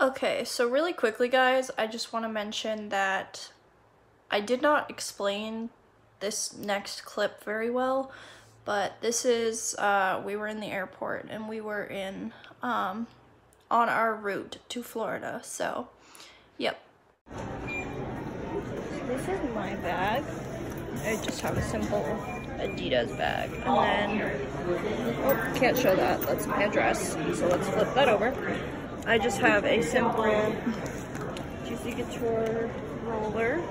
Okay, so really quickly, guys, I just want to mention that I did not explain this next clip very well, but this is, uh, we were in the airport and we were in, um, on our route to Florida, so, yep. This is my bag. I just have a simple Adidas bag. And then, oh, can't show that. That's my address. So let's flip that over. I just have a simple Juicy Couture roller.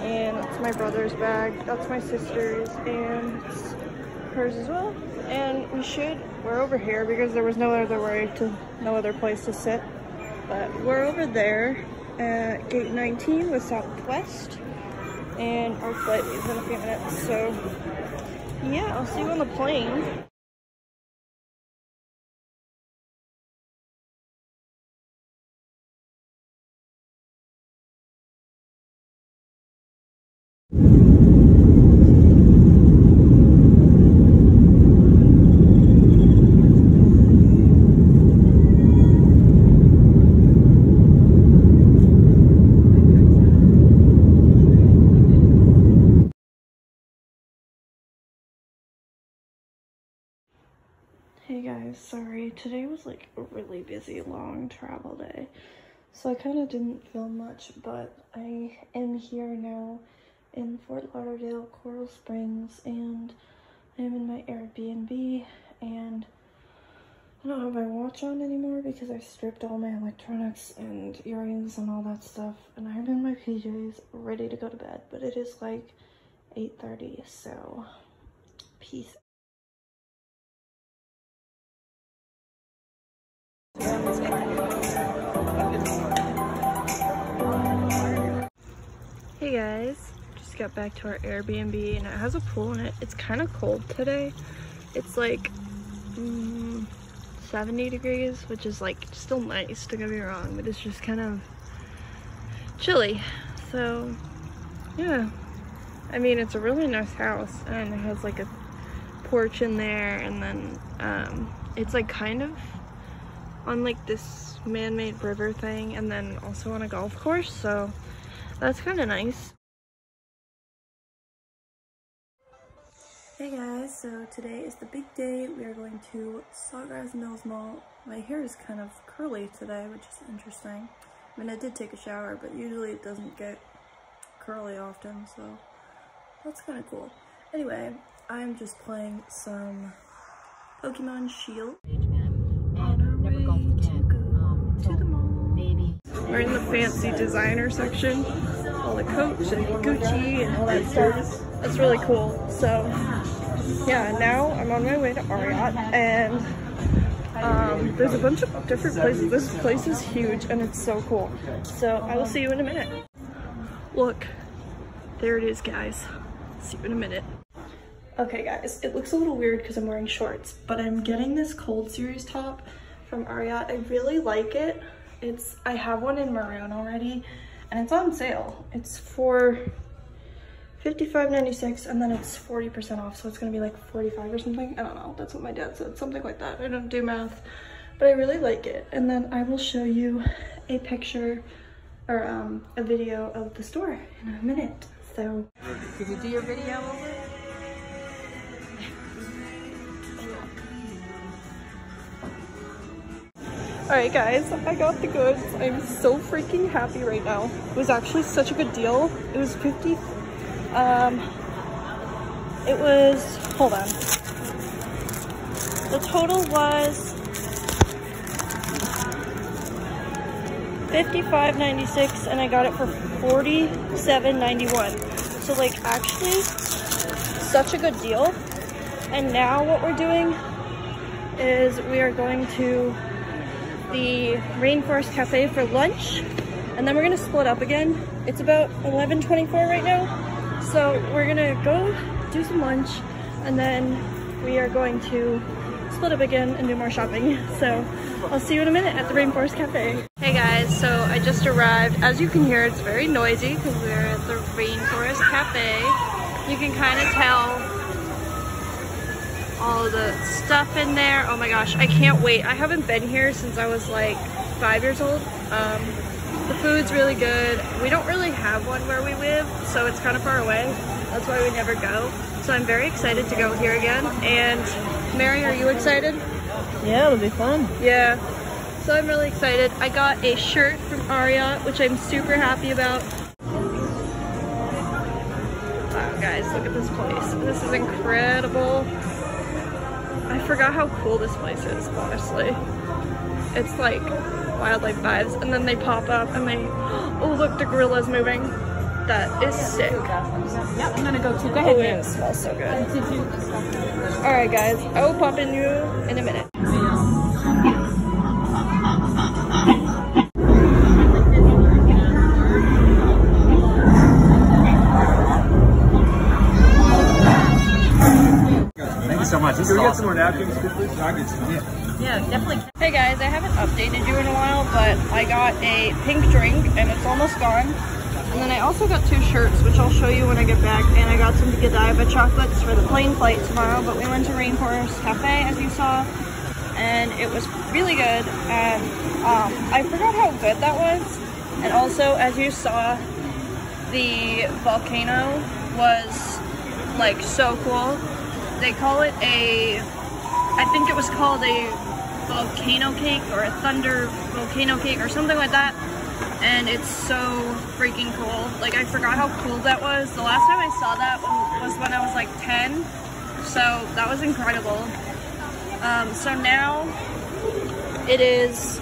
And that's my brother's bag. That's my sister's and hers as well. And we should, we're over here because there was no other way to, no other place to sit. But we're over there at gate 19 with Southwest. And our flight leaves in a few minutes. So yeah, I'll see you on the plane. Guys, sorry. Today was like a really busy, long travel day. So I kind of didn't film much, but I am here now in Fort Lauderdale, Coral Springs, and I am in my Airbnb, and I don't have my watch on anymore because I stripped all my electronics and earrings and all that stuff, and I'm in my PJs, ready to go to bed, but it is like 8.30, so peace Hey guys, just got back to our Airbnb and it has a pool in it. It's kind of cold today. It's like mm, 70 degrees, which is like still nice, don't get me wrong, but it's just kind of chilly. So yeah, I mean, it's a really nice house and it has like a porch in there and then um, it's like kind of on like this man-made river thing and then also on a golf course so that's kind of nice. Hey guys so today is the big day. We are going to sawgrass mills mall. My hair is kind of curly today which is interesting. I mean i did take a shower but usually it doesn't get curly often so that's kind of cool. Anyway i'm just playing some pokemon shield We're in the fancy designer section. All the Coach and Gucci and all that stuff. That's really cool. So yeah, now I'm on my way to Ariat and um, there's a bunch of different places. This place is huge and it's so cool. So I will see you in a minute. Look, there it is guys. See you in a minute. Okay guys, it looks a little weird because I'm wearing shorts, but I'm getting this cold series top from Ariat. I really like it. It's, I have one in maroon already and it's on sale. It's for $55.96 and then it's 40% off. So it's gonna be like 45 or something. I don't know, that's what my dad said, something like that. I don't do math, but I really like it. And then I will show you a picture or um, a video of the store in a minute. So. Did you do your video Alright guys, I got the goods. I'm so freaking happy right now. It was actually such a good deal. It was 50, um, it was, hold on. The total was 55.96 and I got it for 47.91. So like actually such a good deal. And now what we're doing is we are going to the Rainforest Cafe for lunch and then we're gonna split up again. It's about 11.24 right now. So we're gonna go do some lunch and then we are going to split up again and do more shopping. So I'll see you in a minute at the Rainforest Cafe. Hey guys, so I just arrived. As you can hear, it's very noisy because we're at the Rainforest Cafe. You can kind of tell all the stuff in there. Oh my gosh, I can't wait. I haven't been here since I was like five years old. Um, the food's really good. We don't really have one where we live, so it's kind of far away. That's why we never go. So I'm very excited to go here again. And Mary, are you excited? Yeah, it'll be fun. Yeah. So I'm really excited. I got a shirt from Ariat, which I'm super happy about. Wow, guys, look at this place. This is incredible. I forgot how cool this place is, honestly. It's like wildlife vibes. And then they pop up and they, oh look, the gorilla's moving. That is sick. Yep, I'm gonna go too. Go oh, ahead, Oh, it smells so good. All right, guys, I will pop in you in a minute. Can we get some more napkins. Yeah. Yeah, definitely. Hey guys, I haven't updated you in a while, but I got a pink drink and it's almost gone. And then I also got two shirts, which I'll show you when I get back. And I got some Godiva chocolates for the plane flight tomorrow, but we went to Rainforest Cafe, as you saw, and it was really good. And um, I forgot how good that was. And also, as you saw, the volcano was like so cool. They call it a, I think it was called a volcano cake or a thunder volcano cake or something like that. And it's so freaking cool. Like I forgot how cool that was. The last time I saw that was when I was like 10. So that was incredible. Um, so now it is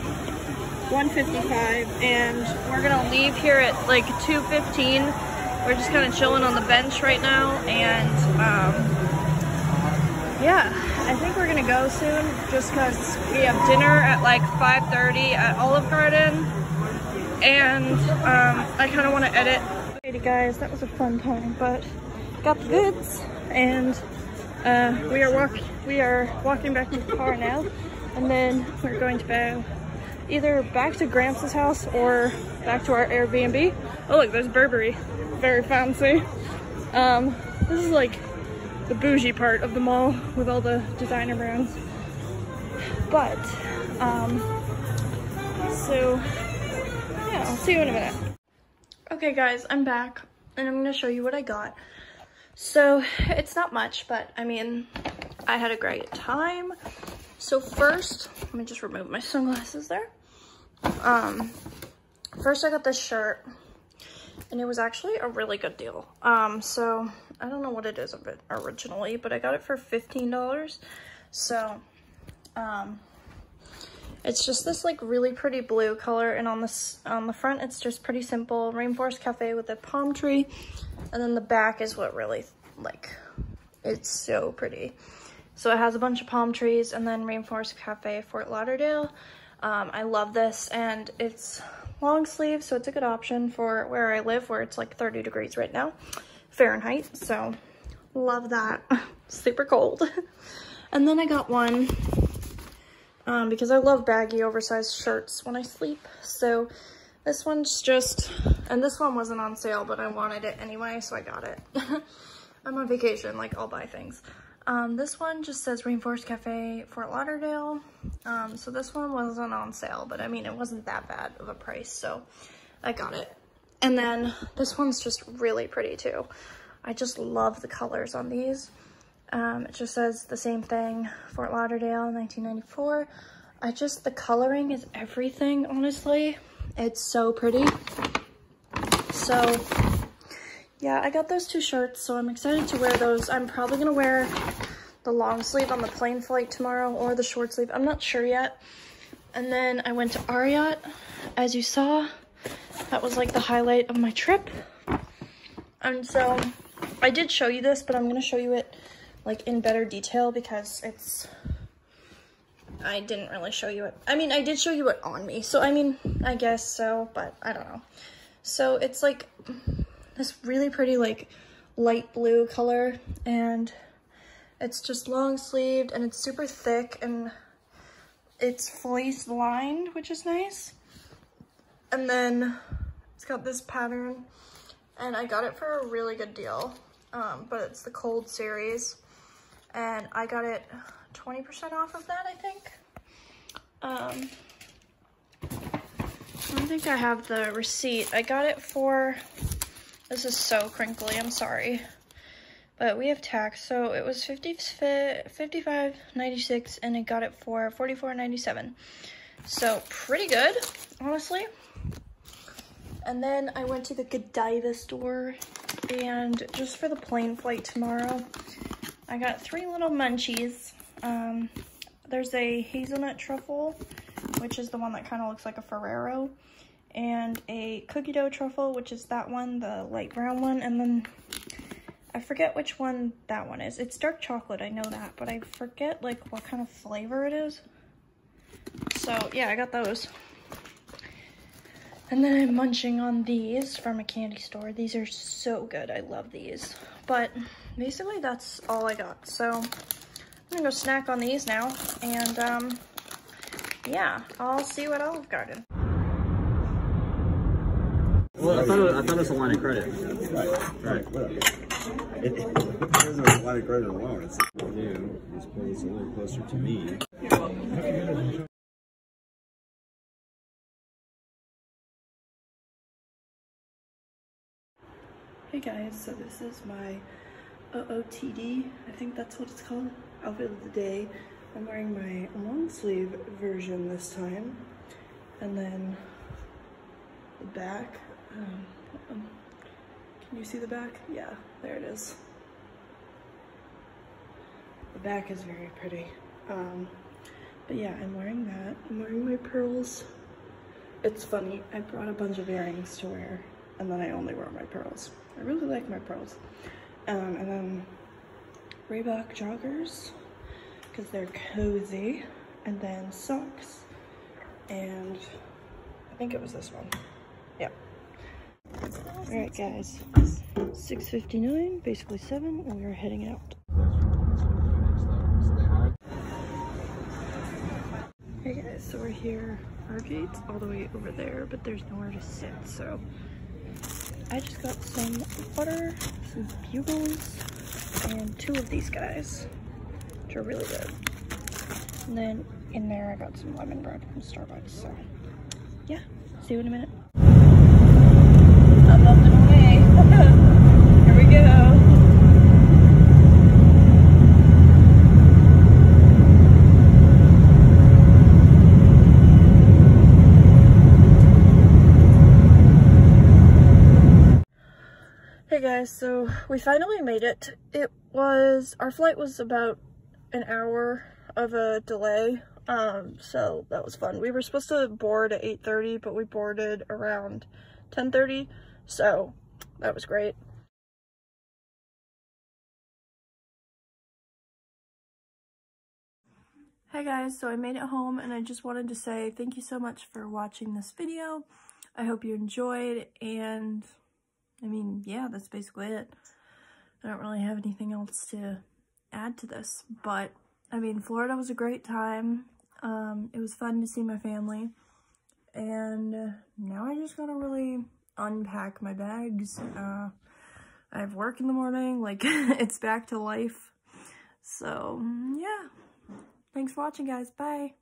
155 and we're gonna leave here at like 2.15. We're just kind of chilling on the bench right now and um, yeah, I think we're gonna go soon just because we have dinner at like 5.30 at Olive Garden and um, I kind of want to edit. Alrighty guys, that was a fun time, but got the goods and uh, we are walk we are walking back to the car now and then we're going to go either back to Gramps' house or back to our Airbnb. Oh look, there's Burberry. Very fancy. Um, this is like the bougie part of the mall with all the designer brands. But, um, so, yeah, I'll see you in a minute. Okay guys, I'm back and I'm gonna show you what I got. So, it's not much, but I mean, I had a great time. So first, let me just remove my sunglasses there. Um, first I got this shirt and it was actually a really good deal. Um, so I don't know what it is originally, but I got it for $15. So, um, it's just this like really pretty blue color and on this on the front it's just pretty simple rainforest cafe with a palm tree and then the back is what really like it's so pretty. So it has a bunch of palm trees and then rainforest cafe fort lauderdale. Um, i love this and it's long sleeve so it's a good option for where i live where it's like 30 degrees right now fahrenheit so love that super cold and then i got one um, because I love baggy oversized shirts when I sleep. So this one's just, and this one wasn't on sale, but I wanted it anyway, so I got it. I'm on vacation, like I'll buy things. Um, this one just says Rainforest Cafe, Fort Lauderdale. Um, so this one wasn't on sale, but I mean, it wasn't that bad of a price, so I got it. And then this one's just really pretty too. I just love the colors on these. Um, it just says the same thing, Fort Lauderdale, 1994. I just, the coloring is everything, honestly. It's so pretty. So, yeah, I got those two shirts, so I'm excited to wear those. I'm probably gonna wear the long sleeve on the plane flight tomorrow or the short sleeve. I'm not sure yet. And then I went to Ariat, as you saw. That was like the highlight of my trip. And so, I did show you this, but I'm gonna show you it like in better detail because it's I didn't really show you it. I mean, I did show you it on me. So, I mean, I guess so, but I don't know. So, it's like this really pretty like light blue color and it's just long sleeved and it's super thick and it's fleece lined, which is nice. And then it's got this pattern and I got it for a really good deal. Um, but it's the cold series and I got it 20% off of that, I think. Um, I think I have the receipt. I got it for, this is so crinkly, I'm sorry. But we have tax, so it was 50, 55.96 and I got it for 44.97. So pretty good, honestly. And then I went to the Godiva store and just for the plane flight tomorrow, I got three little munchies. Um, there's a hazelnut truffle, which is the one that kind of looks like a Ferrero, and a cookie dough truffle, which is that one, the light brown one, and then I forget which one that one is. It's dark chocolate, I know that, but I forget like what kind of flavor it is. So yeah, I got those. And then I'm munching on these from a candy store. These are so good. I love these. But basically that's all I got. So I'm gonna go snack on these now. And um, yeah, I'll see what Olive Garden. Well, I thought it I thought it was a line of credit. Right. Whatever. It, it a line of credit alone. It's new. This place a little closer to me. Hey guys, so this is my OOTD, I think that's what it's called, outfit of the day. I'm wearing my long sleeve version this time. And then the back, um, um, can you see the back? Yeah, there it is. The back is very pretty. Um, but yeah, I'm wearing that. I'm wearing my pearls. It's funny, I brought a bunch of earrings to wear and then I only wear my pearls. I really like my pearls. Um, and then Reebok joggers because they're cozy. And then socks. And I think it was this one. Yeah. All right, guys. 6.59, basically 7, and we're heading out. Hey guys, so we're here. Our gate's all the way over there, but there's nowhere to sit, so I just got some butter, some bugles, and two of these guys, which are really good. And then in there I got some lemon bread from Starbucks, so yeah, see you in a minute. I'm on the way. Here we go. Hey guys, so we finally made it. It was, our flight was about an hour of a delay, um, so that was fun. We were supposed to board at 8.30, but we boarded around 10.30, so that was great. Hey guys, so I made it home and I just wanted to say thank you so much for watching this video. I hope you enjoyed and I mean, yeah, that's basically it. I don't really have anything else to add to this, but I mean, Florida was a great time. Um, it was fun to see my family. And now I just gotta really unpack my bags. Uh, I have work in the morning, like it's back to life. So yeah, thanks for watching guys, bye.